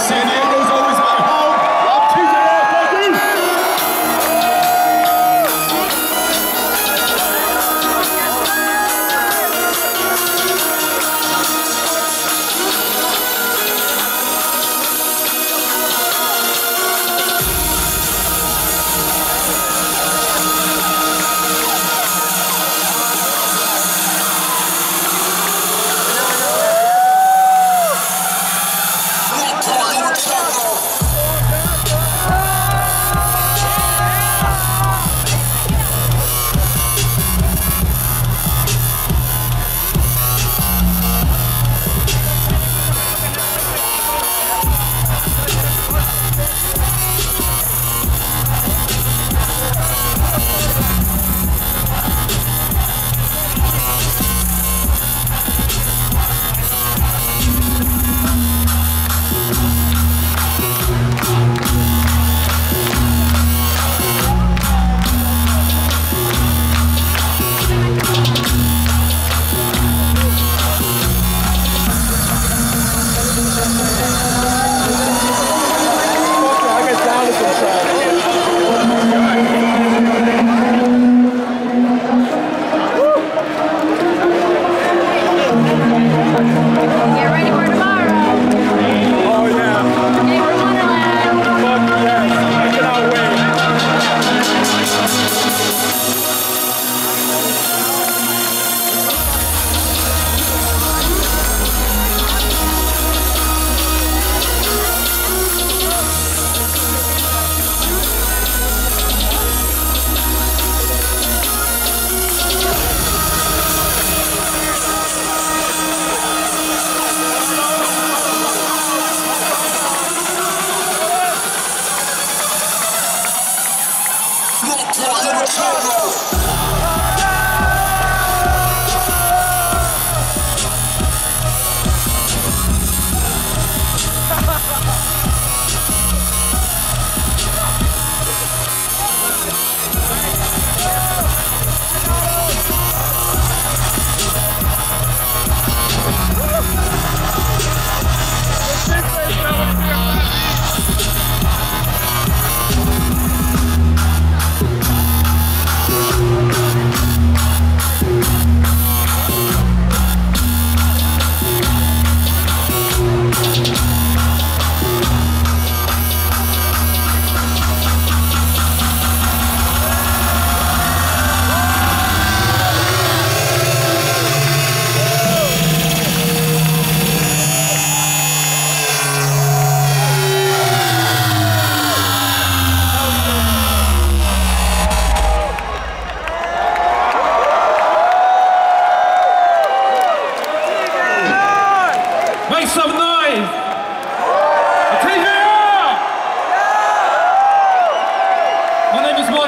San Diego.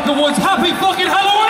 Out! My name is Michael Woods. Happy fucking Halloween!